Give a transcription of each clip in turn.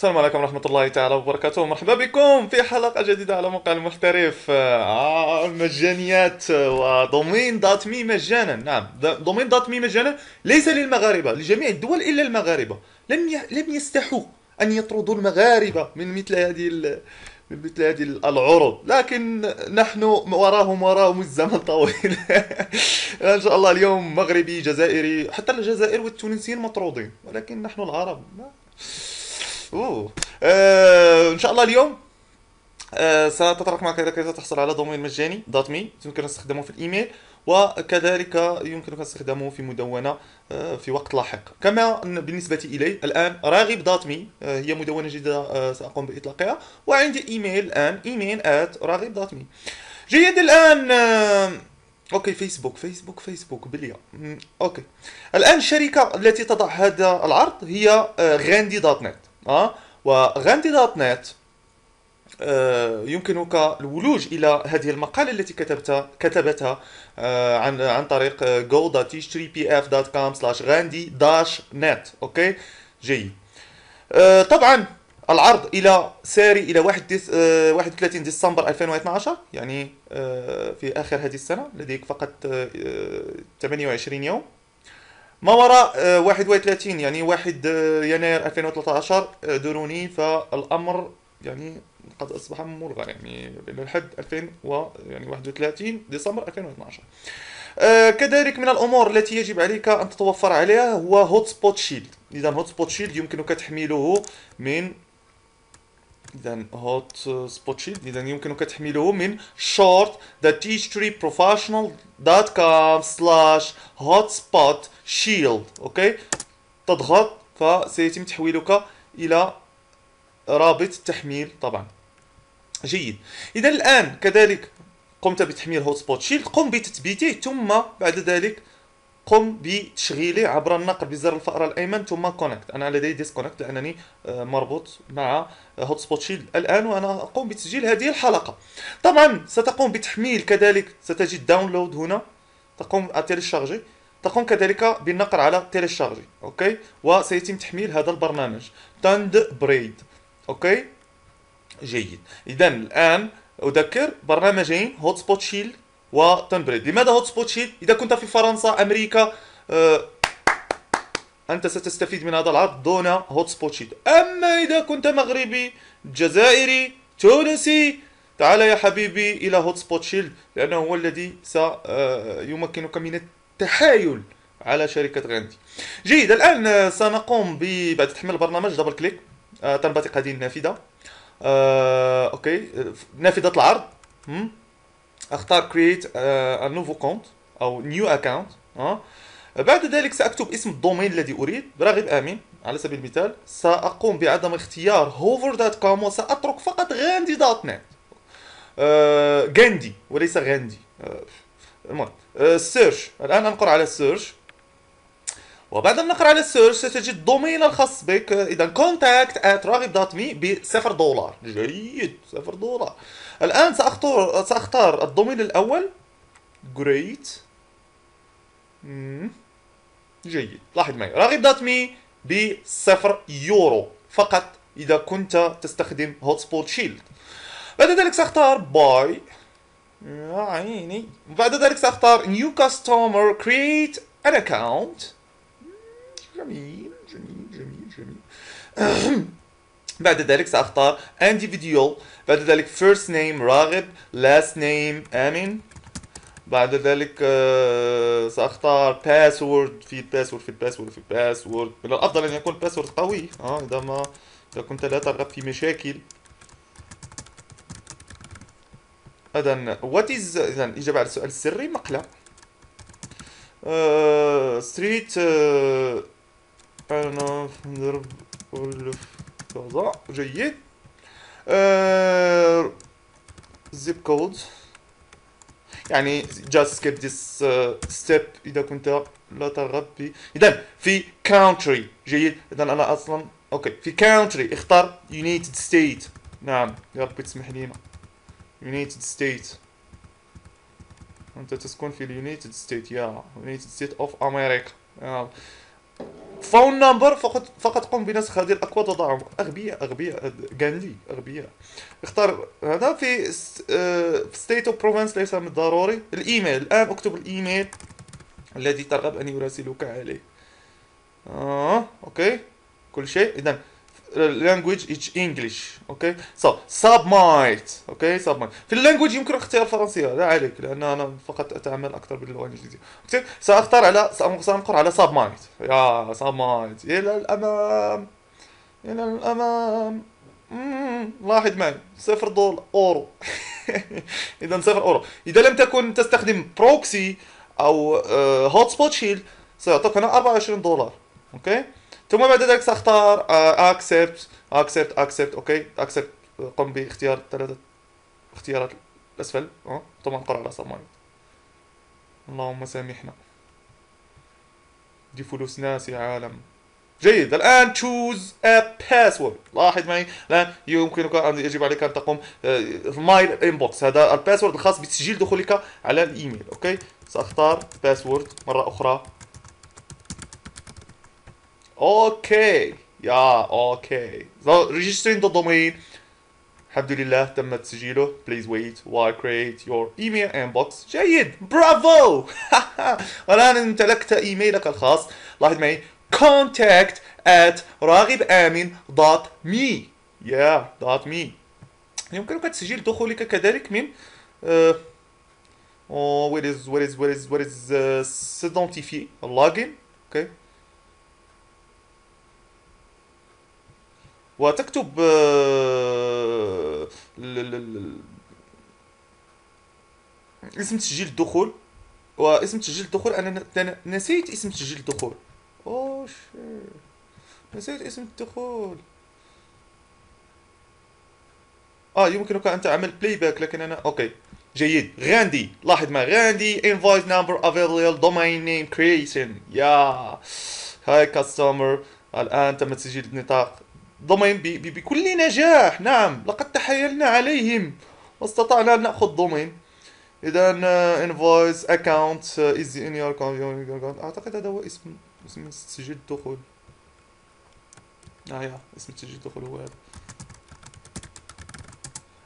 السلام عليكم ورحمة الله تعالى وبركاته. مرحبا بكم في حلقة جديدة على موقع المحترف. آه مجانيات و domain dot me مجانا. نعم domain dot me مجانا. ليس للمغاربة لجميع الدول إلا المغاربة. لم. لم يستحوا أن يطردوا المغاربة من مثل هذه. من مثل هذه العروض. لكن نحن وراهم وراهم الزمن طويل. إن شاء الله اليوم مغربي جزائري حتى الجزائر والتونسيين مطرودين. ولكن نحن العرب أوه. آه إن شاء الله اليوم آه سأتطرق معك كيف تحصل على domain مجاني dot me يمكن استخدامه في الإيميل وكذلك يمكنك استخدامه في مدونة آه في وقت لاحق. كما بالنسبة إلي الآن راغب dot me آه هي مدونة جديدة سأقوم بإطلاقها وعندي إيميل الآن إيميل at راغب dot me. جيد الآن okay فيسبوك فيسبوك فيسبوك بليا okay. الآن الشركة التي تضع هذا العرض هي Gandi dot net. آه؟ و Gandi dot net آه يمكنك الولوج إلى هذه المقالة التي كتبتها كتبتها آه عن عن طريق go.htpf.com slash Gandi dash net okay؟ جيد. آه طبعا العرض إلى ساري إلى 1 ديس 31 ديسمبر 2012 يعني في آخر هذه السنة لديك فقط 28 يوم. ما وراء 31 يعني 1 يناير 2013 دروني فالأمر يعني قد أصبح ملغى يعني إلى الحد 2000 و يعني 31 ديسمبر 2012 آه كذلك من الأمور التي يجب عليك أن تتوفر عليها هو Hotspot Shield اذا Hotspot Shield يمكنك تحميله من اذا Hotspot Shield اذا يمكنك تحميله من short.teachtreeprofessional.com slash hotspot shield okay تضغط فسيتم تحويلك إلى رابط التحميل طبعا. جيد. إذا الآن كذلك قمت بتحميل Hotspot Shield قم بتثبيته ثم بعد ذلك قم بتشغيله عبر النقر بزر الفأرة الأيمن ثم connect أنا لدي disconnect لأنني مربوط مع Hotspot Shield الآن وأنا أقوم بتسجيل هذه الحلقة. طبعا ستقوم بتحميل كذلك ستجد download هنا. تقوم télécharger تقوم كذلك بالنقر على télécharger okay؟ وسيتم تحميل هذا البرنامج. Thunderbird okay؟ جيد. إذا الآن أذكر برنامجين Hotspot Shield و Thunderbird لماذا Hotspot Shield إذا كنت في فرنسا أمريكا آه أنت ستستفيد من هذا العرض دون Hotspot Shield أما إذا كنت مغربي جزائري تونسي تعال يا حبيبي إلى Hotspot Shield لأنه هو الذي سيمكنك من التحايل على شركة Gandi. جيد الآن سنقوم بعد تحميل البرنامج. double click آه تنبثق هذه النافذة. آه okay. نافذة العرض. أختار créer un nouveau compte أو new account. أه؟ بعد ذلك سأكتب اسم ال domain الذي أريد. راغب آمين. على سبيل المثال سأقوم بعدم اختيار hover.com وسأترك فقط Gandi dot net أه Gandi وليس غاندي. المهم. أه search الآن انقر على search وبعد النقر على ال search ستجد ال domain الخاص بك. إذا contact at راغب dot me بصفر دولار. جيد. صفر دولار. الآن سأختار سأختار ال domain الأول. great جيد. لاحظ معي. راغب dot me بصفر يورو. فقط إذا كنت تستخدم Hotspot Shield بعد ذلك سأختار buy يا عيني بعد ذلك سأختار new customer create an account جميل جميل جميل جميل. بعد ذلك سأختار individual. بعد ذلك first name راغب last name آمن بعد ذلك سأختار password في password في ال password في password. من الأفضل أن يكون password قوي. آه إذا ما إذا كنت لا ترغب في مشاكل. إذا what is إذا الإجابة على السؤال السري مقلة. street أنا نضرب كذا جيد. zip code يعني just skip this uh, step إذا كنت لا ترغب ب إذا في country. جيد. إذا أنا أصلا okay في country. اختار United States نعم. يا ربي تسمح لينا United States. أنت تسكن في ال United State yeah United States of America phone number فقط فقط قم بنسخ هذه الاكواد وضعهم اغبياء اغبياء قال اغبياء اختار هذا في state or province ليس من الضروري الايميل الان اكتب الايميل الذي ترغب ان يراسلك عليه آه okay كل شيء اذا language is English okay so submit okay submit. في ال language يمكن اختيار الفرنسية لا عليك لأن أنا فقط أتعامل أكثر باللغة الإنجليزية. okay سأختار على سأنقر على submit. yeah submit. إلى الأمام. إلى الأمام. لاحظ معي. صفر دولار أورو. اذا صفر أورو. إذا لم تكن تستخدم proxy أو Hotspot Shield سيعطيك هنا 24 دولار. okay ثم بعد ذلك سأختار accept accept accept okay؟ accept قم باختيار ثلاثة اختيارات الأسفل آه طبعا قرأ على صمايل اللهم سامحنا. دي فلوس ناس يا عالم. جيد. الآن تشوز ا باسورد لاحظ معي؟ الآن يمكنك أن يجب عليك أن تقوم في ماي انبوكس هذا الباسورد الخاص بتسجيل دخولك على الإيميل أوكي؟ سأختار باسورد مرة أخرى. أوكي. يا أوكي. سو ذا دومين الحمد لله تم تسجيله. please wait while create your email inbox جيد. برافو والان امتلكت إيميلك الخاص. لاحظ معي. contact at راغب أمين dot me yeah dot me يمكنك تسجيل دخولك كذلك من أو where is where is where is where is s'identifier ال login okay وتكتب آه، اسم تسجيل الدخول. واسم تسجيل الدخول أنا نسيت اسم تسجيل الدخول. اوش نسيت اسم الدخول. آه يمكنك أن تعمل بلاي باك لكن أنا أوكي. جيد. غاندي. لاحظ ما. غاندي انفويس نمبر افيلبل دومين نيم كريشن يا هاي كاستمر الآن تم تسجيل النطاق. ضمن بكل نجاح. نعم لقد تحايلنا عليهم واستطعنا أن نأخذ ضمن إذا انفويس اكونت از ان يور أعتقد هذا هو اسم اسم تسجيل الدخول. آه يا اسم تسجيل الدخول هو هذا.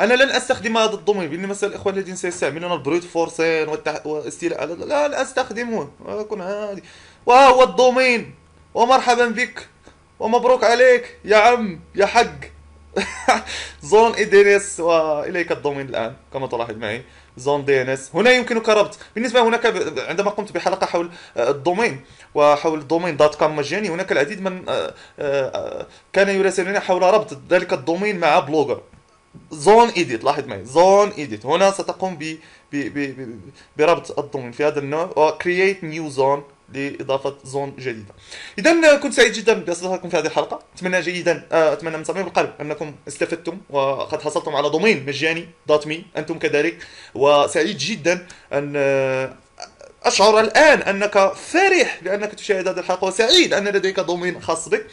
أنا لن أستخدم هذا الضمن بالنسبة للاخوان الذين سيستعملون البروت فورسين والتح... لا لا أستخدمه. أكون عادي. وها هو الضمين ومرحبا بك. ومبروك عليك يا عم يا حق. زون إس وإليك الضمين الآن كما تلاحظ معي. زون دي إن إس. هنا يمكنك ربط. بالنسبة هناك عندما قمت بحلقة حول آه، الدومين وحول الدومين دوت كوم مجاني هناك العديد من آه، آه، كان يراسلني حول ربط ذلك الدومين مع بلوجر. زون ايديت لاحظ معي. زون ايديت هنا ستقوم ب بربط ال domain في هذا النوع و create new zone لإضافة zone جديدة. اذا كنت سعيد جدا باستضافتكم في هذه الحلقة. أتمنى جيدا آه، أتمنى من صميم القلب أنكم استفدتم وقد حصلتم على domain مجاني dot me أنتم كذلك. وسعيد جدا أن آه، أشعر الآن أنك فرح لانك تشاهد هذه الحلقة وسعيد أن لديك domain خاص بك.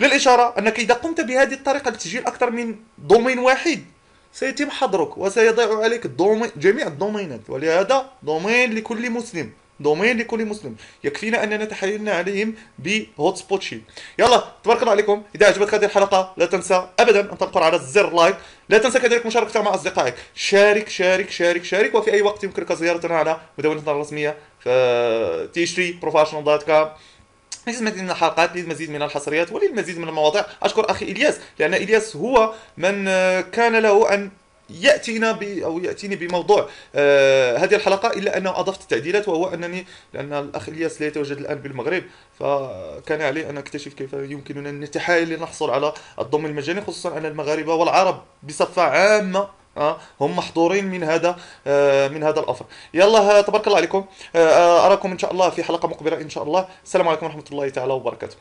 للإشارة أنك إذا قمت بهذه الطريقة لتسجيل أكثر من domain واحد سيتم حظرك وسيضيع عليك ال domain جميع الدومينات ولهذا domain لكل مسلم. domain لكل مسلم. يكفينا أننا تحايلنا عليهم ب Hotspot Shield يلا تبارك الله عليكم. إذا عجبتك هذه الحلقة لا تنسى ابدا أن تضغط على زر like. لا تنسى كذلك مشاركتها مع أصدقائك. شارك شارك شارك شارك. وفي أي وقت يمكنك زيارتنا على مدونتنا الرسمية Th3 Professional dot com للمزيد من الحلقات للمزيد من الحصريات وللمزيد من المواضيع. أشكر أخي إلياس لأن إلياس هو من كان له أن يأتينا ب أو يأتيني بموضوع آه هذه الحلقة إلا أنه أضفت تعديلات وهو أنني لأن الأخ إلياس لا يتواجد الآن بالمغرب فكان علي أن أكتشف كيف يمكننا ان نتحايل لنحصل على الضم المجاني خصوصا أن المغاربة والعرب بصفة عامة آه، هم محظورين من هذا آه، من هذا الامر يلا تبارك الله عليكم آه، أراكم إن شاء الله في حلقة مقبلة إن شاء الله. السلام عليكم ورحمة الله تعالى وبركاته.